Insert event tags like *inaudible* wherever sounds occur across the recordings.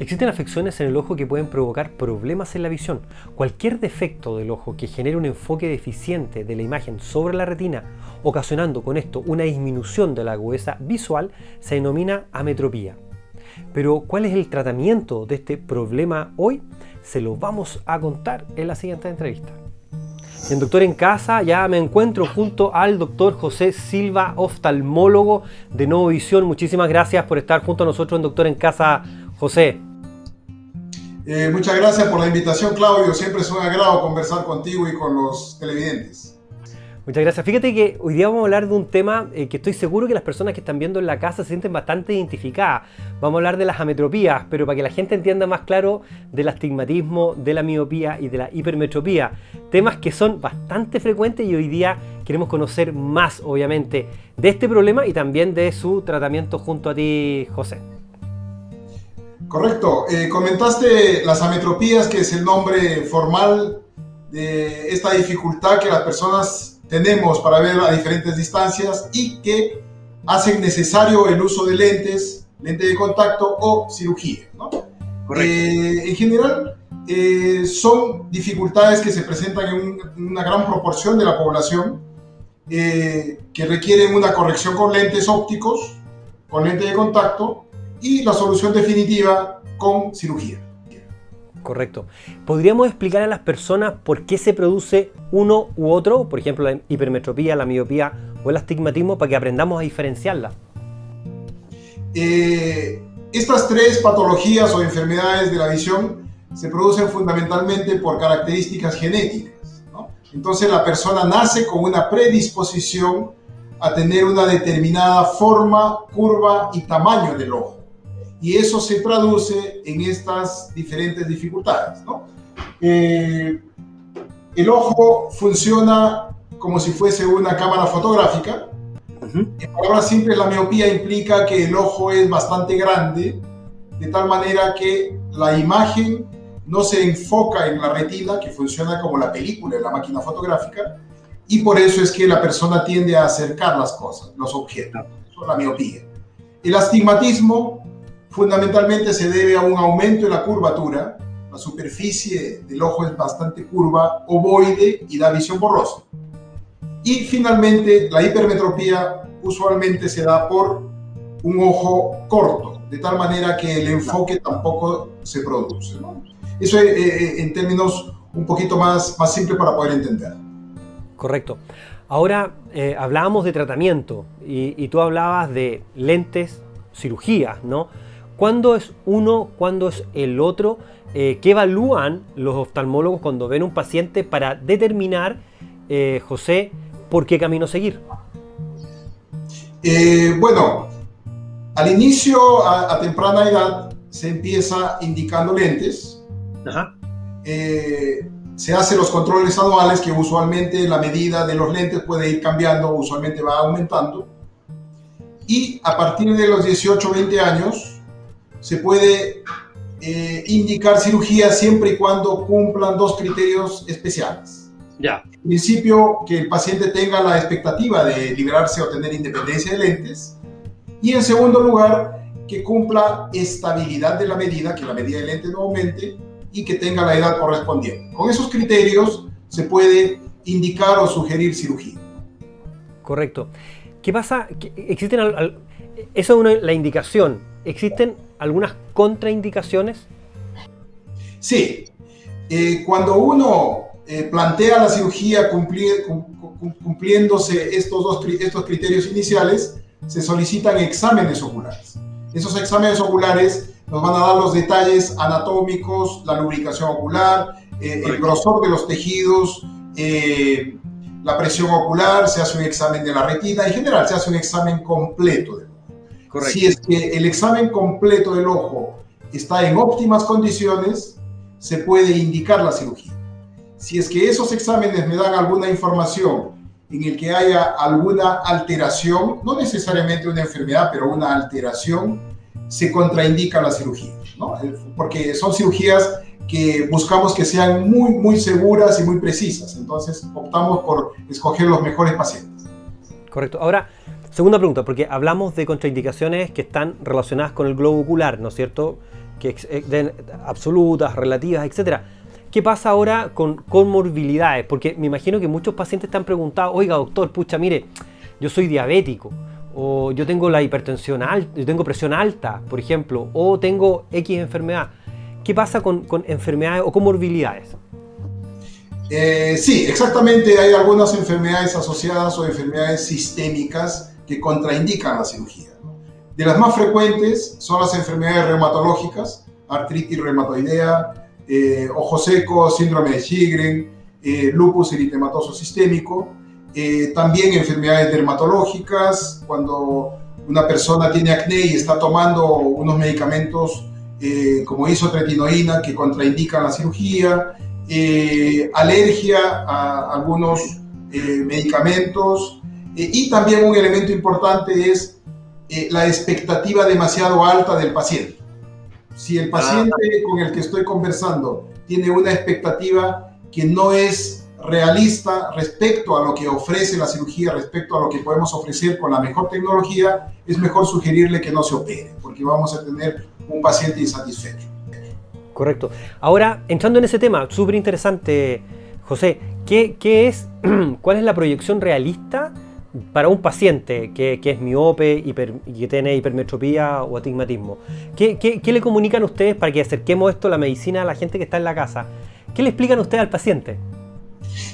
Existen afecciones en el ojo que pueden provocar problemas en la visión. Cualquier defecto del ojo que genere un enfoque deficiente de la imagen sobre la retina, ocasionando con esto una disminución de la agudeza visual, se denomina ametropía. Pero ¿cuál es el tratamiento de este problema hoy? Se lo vamos a contar en la siguiente entrevista. En Doctor en Casa ya me encuentro junto al doctor José Silva, oftalmólogo de Nuevo Visión. Muchísimas gracias por estar junto a nosotros en Doctor en Casa, José. Eh, muchas gracias por la invitación, Claudio. Siempre es un agrado conversar contigo y con los televidentes. Muchas gracias. Fíjate que hoy día vamos a hablar de un tema eh, que estoy seguro que las personas que están viendo en la casa se sienten bastante identificadas. Vamos a hablar de las ametropías, pero para que la gente entienda más claro del astigmatismo, de la miopía y de la hipermetropía. Temas que son bastante frecuentes y hoy día queremos conocer más, obviamente, de este problema y también de su tratamiento junto a ti, José. Correcto. Eh, comentaste las ametropías, que es el nombre formal de esta dificultad que las personas tenemos para ver a diferentes distancias y que hacen necesario el uso de lentes, lente de contacto o cirugía. Eh, en general, eh, son dificultades que se presentan en, una gran proporción de la población que requieren una corrección con lentes ópticos, con lente de contacto y la solución definitiva con cirugía. Correcto. ¿Podríamos explicar a las personas por qué se produce uno u otro, por ejemplo la hipermetropía, la miopía o el astigmatismo, para que aprendamos a diferenciarla? Eh, estas tres patologías o enfermedades de la visión se producen fundamentalmente por características genéticas. Entonces la persona nace con una predisposición a tener una determinada forma, curva y tamaño del ojo y eso se traduce en estas diferentes dificultades. Eh, el ojo funciona como si fuese una cámara fotográfica. En palabras simples, la miopía implica que el ojo es bastante grande, de tal manera que la imagen no se enfoca en la retina, que funciona como la película de la máquina fotográfica, y por eso es que la persona tiende a acercar las cosas, los objetos. Eso es la miopía. El astigmatismo fundamentalmente se debe a un aumento en la curvatura. La superficie del ojo es bastante curva, ovoide y da visión borrosa. Y finalmente, la hipermetropía usualmente se da por un ojo corto, de tal manera que el enfoque tampoco se produce. Eso es, eh, eh, en términos un poquito más, más simples para poder entender. Correcto. Ahora eh, hablábamos de tratamiento y, y, tú hablabas de lentes, cirugías, ¿no? ¿Cuándo es uno? ¿Cuándo es el otro? Eh, ¿Qué evalúan los oftalmólogos cuando ven un paciente para determinar, eh, José, por qué camino seguir? Eh, bueno, al inicio, a, temprana edad, se empieza indicando lentes. se hacen los controles anuales que usualmente la medida de los lentes puede ir cambiando, usualmente va aumentando. Y a partir de los 18 20 años, se puede eh, indicar cirugía siempre y cuando cumplan dos criterios especiales. Ya. En principio, que el paciente tenga la expectativa de liberarse o tener independencia de lentes. Y en segundo lugar, que cumpla estabilidad de la medida, que la medida de lente no aumente y que tenga la edad correspondiente. Con esos criterios se puede indicar o sugerir cirugía. Correcto. ¿Qué pasa? ¿Existen eso es la indicación. ¿Existen algunas contraindicaciones? Sí. Eh, cuando uno eh, plantea la cirugía cumpliéndose estos dos estos criterios iniciales, se solicitan exámenes oculares. Esos exámenes oculares nos van a dar los detalles anatómicos, la lubricación ocular, eh, el grosor de los tejidos, la presión ocular, se hace un examen de la retina, en general se hace un examen completo del si es que el examen completo del ojo está en óptimas condiciones, se puede indicar la cirugía. Si es que esos exámenes me dan alguna información en el que haya alguna alteración, no necesariamente una enfermedad, pero una alteración, se contraindica la cirugía, ¿no? porque son cirugías que buscamos que sean muy, muy seguras y muy precisas. Entonces optamos por escoger los mejores pacientes. Correcto. Ahora, Segunda pregunta, porque hablamos de contraindicaciones que están relacionadas con el globo ocular, ¿no es cierto? Que den absolutas, relativas, etcétera. ¿Qué pasa ahora con comorbilidades? Porque me imagino que muchos pacientes están preguntando, oiga doctor, pucha, mire, yo soy diabético, o yo tengo la hipertensión alta, yo tengo presión alta, por ejemplo, o tengo X enfermedad. ¿Qué pasa con, con enfermedades o comorbilidades? Eh, sí, exactamente. Hay algunas enfermedades asociadas o enfermedades sistémicas que contraindican la cirugía. De las más frecuentes son las enfermedades reumatológicas, artritis reumatoidea, eh, ojo seco, síndrome de Sjögren, eh, lupus eritematoso sistémico, también enfermedades dermatológicas, cuando una persona tiene acné y está tomando unos medicamentos como isotretinoína que contraindican la cirugía, eh, alergia a algunos eh, medicamentos eh, y también un elemento importante es la expectativa demasiado alta del paciente. Si el paciente ah. con el que estoy conversando tiene una expectativa que no es realista respecto a lo que ofrece la cirugía, respecto a lo que podemos ofrecer con la mejor tecnología, es mejor sugerirle que no se opere, porque vamos a tener un paciente insatisfecho. Correcto. Ahora, entrando en ese tema, súper interesante, José, ¿qué, es, *clears throat* ¿cuál es la proyección realista para un paciente que, es miope y que tiene hipermetropía o astigmatismo? ¿Qué, le comunican ustedes para que acerquemos esto a la medicina a la gente que está en la casa? ¿Qué le explican ustedes al paciente?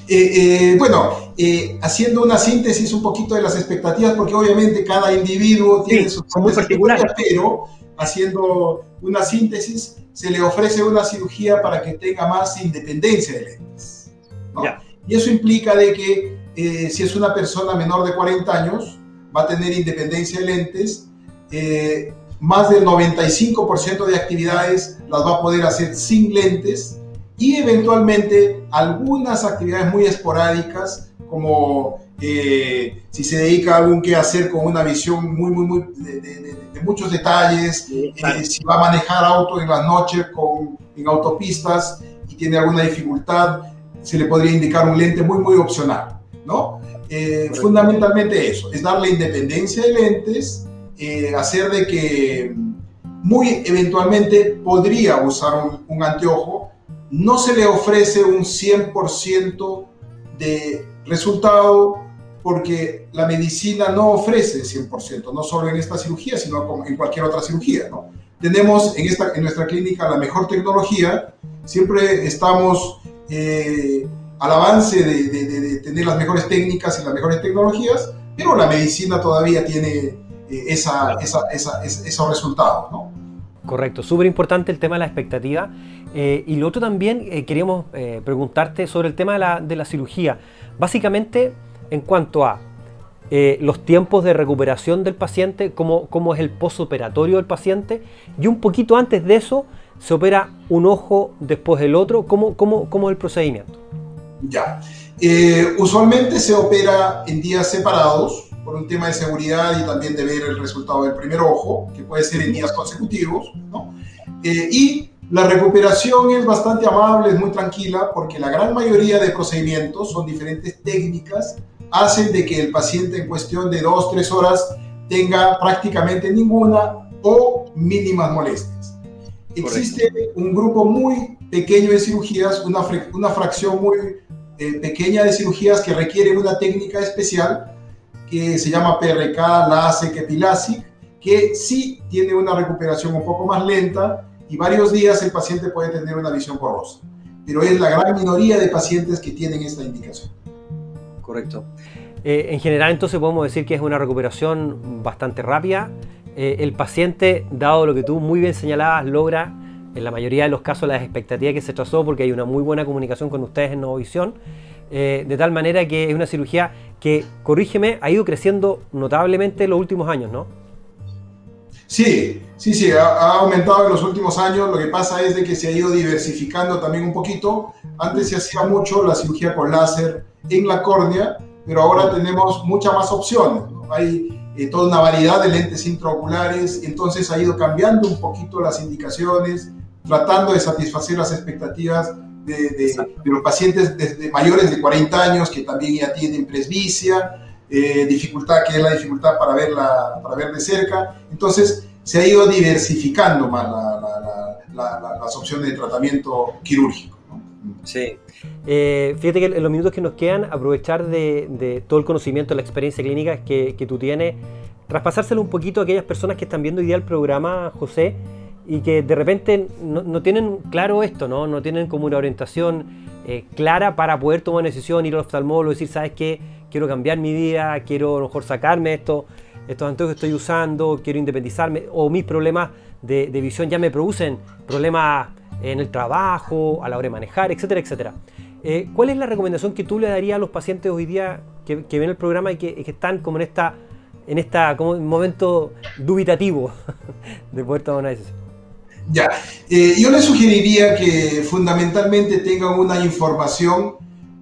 Eh, eh, bueno, eh, haciendo una síntesis un poquito de las expectativas, porque obviamente cada individuo tiene sus muy particulares, pero haciendo una síntesis, se le ofrece una cirugía para que tenga más independencia de lentes. Y eso implica de que eh, si es una persona menor de 40 años, va a tener independencia de lentes, eh, más del 95% de actividades las va a poder hacer sin lentes y eventualmente algunas actividades muy esporádicas como eh, si se dedica a algún hacer con una visión muy, muy, muy de, muchos detalles, eh, si va a manejar auto en las noches con, en autopistas y tiene alguna dificultad, se le podría indicar un lente muy, muy opcional, ¿no? Eh, fundamentalmente eso, es darle independencia de lentes, hacer de que muy eventualmente podría usar un, un anteojo, no se le ofrece un 100% de resultado porque la medicina no ofrece 100%, no solo en esta cirugía, sino en cualquier otra cirugía. ¿no? Tenemos en, esta, en nuestra clínica la mejor tecnología, siempre estamos eh, al avance de, tener las mejores técnicas y las mejores tecnologías, pero la medicina todavía tiene eh, esa, esa, esos resultados. ¿no? Correcto, súper importante el tema de la expectativa. Eh, y lo otro también queríamos preguntarte sobre el tema de la, de la cirugía. Básicamente, en cuanto a eh, los tiempos de recuperación del paciente, cómo, cómo es el postoperatorio del paciente, y un poquito antes de eso se opera un ojo después del otro, ¿cómo, cómo, cómo es el procedimiento? Ya, eh, usualmente se opera en días separados por un tema de seguridad y también de ver el resultado del primer ojo, que puede ser en días consecutivos, ¿no? Eh, y la recuperación es bastante amable, es muy tranquila, porque la gran mayoría de procedimientos son diferentes técnicas hacen de que el paciente en cuestión de dos, tres horas tenga prácticamente ninguna o mínimas molestias. Existe un grupo muy pequeño de cirugías, una, una fracción muy eh, pequeña de cirugías que requieren una técnica especial que se llama PRK, LASIK, EPILASIK, que sí tiene una recuperación un poco más lenta y varios días el paciente puede tener una visión borrosa. Pero es la gran minoría de pacientes que tienen esta indicación correcto. Eh, en general entonces podemos decir que es una recuperación bastante rápida. Eh, el paciente, dado lo que tú muy bien señalabas, logra en la mayoría de los casos las expectativas que se trazó porque hay una muy buena comunicación con ustedes en Novovisión. Eh, de tal manera que es una cirugía que, corrígeme, ha ido creciendo notablemente en los últimos años, ¿no? Sí, sí, sí, ha, aumentado en los últimos años. Lo que pasa es de que se ha ido diversificando también un poquito. Antes se hacía mucho la cirugía con láser en la córnea, pero ahora tenemos muchas más opciones. Hay eh, toda una variedad de lentes intraoculares, entonces ha ido cambiando un poquito las indicaciones, tratando de satisfacer las expectativas de, los pacientes desde mayores de 40 años que también ya tienen presbicia. eh, dificultad que es la dificultad para, verla, para ver de cerca. Entonces se ha ido diversificando más las opciones de tratamiento quirúrgico. Sí. Eh, fíjate que en los minutos que nos quedan, aprovechar de, todo el conocimiento, la experiencia clínica que, que tú tienes, traspasárselo un poquito a aquellas personas que están viendo hoy día el programa, José, y que de repente no, tienen claro esto, ¿no? No tienen como una orientación eh, clara para poder tomar una decisión, ir al oftalmólogo, decir, ¿sabes qué? Quiero cambiar mi vida, quiero a lo mejor sacarme esto, estos anteojos que estoy usando, quiero independizarme, o mis problemas de, visión ya me producen problemas en el trabajo, a la hora de manejar, etcétera, etcétera. Eh, ¿Cuál es la recomendación que tú le darías a los pacientes hoy día que, ven el programa y que, están como en esta en esta momento dubitativo *laughs* de poder tomar una decisión? Ya, eh, yo le sugeriría que fundamentalmente tengan una información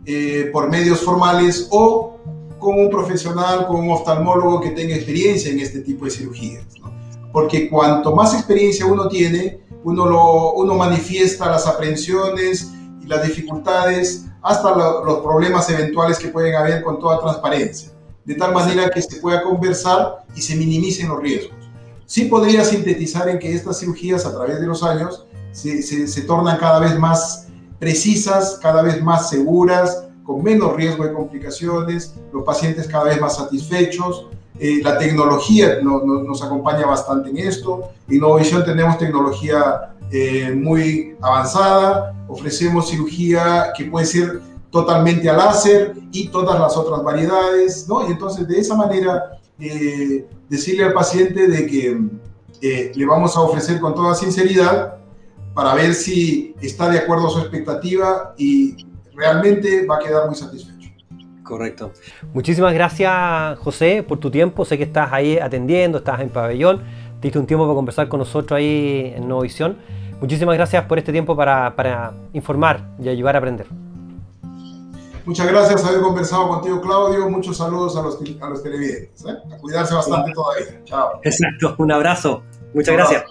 eh, por medios formales o con un profesional, con un oftalmólogo que tenga experiencia en este tipo de cirugías. Porque cuanto más experiencia uno tiene, uno, lo, uno manifiesta las aprensiones y las dificultades, hasta los problemas eventuales que pueden haber con toda transparencia, de tal manera que se pueda conversar y se minimicen los riesgos. Sí podría sintetizar en que estas cirugías a través de los años se, se, tornan cada vez más precisas, cada vez más seguras, con menos riesgo de complicaciones, los pacientes cada vez más satisfechos. Eh, la tecnología nos acompaña bastante en esto. En Innovación tenemos tecnología eh, muy avanzada, ofrecemos cirugía que puede ser totalmente a láser y todas las otras variedades, ¿no? Y entonces de esa manera eh, decirle al paciente de que eh, le vamos a ofrecer con toda sinceridad para ver si está de acuerdo a su expectativa y realmente va a quedar muy satisfecho. Correcto. Muchísimas gracias, José, por tu tiempo. Sé que estás ahí atendiendo, estás en pabellón. Te diste un tiempo para conversar con nosotros ahí en Novisión. Muchísimas gracias por este tiempo para, para informar y ayudar a aprender. Muchas gracias por haber conversado contigo, Claudio. Muchos saludos a los, a los televidentes. ¿eh? A cuidarse bastante todavía. Chao. Exacto, un abrazo. Muchas gracias.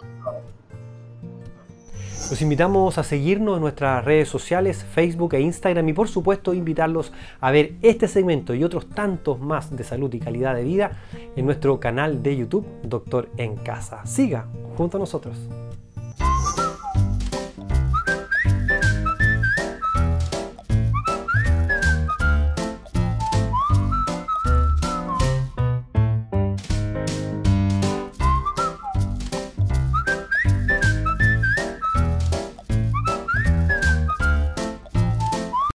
Los invitamos a seguirnos en nuestras redes sociales, Facebook e Instagram y por supuesto invitarlos a ver este segmento y otros tantos más de salud y calidad de vida en nuestro canal de YouTube, Doctor en Casa. Siga junto a nosotros.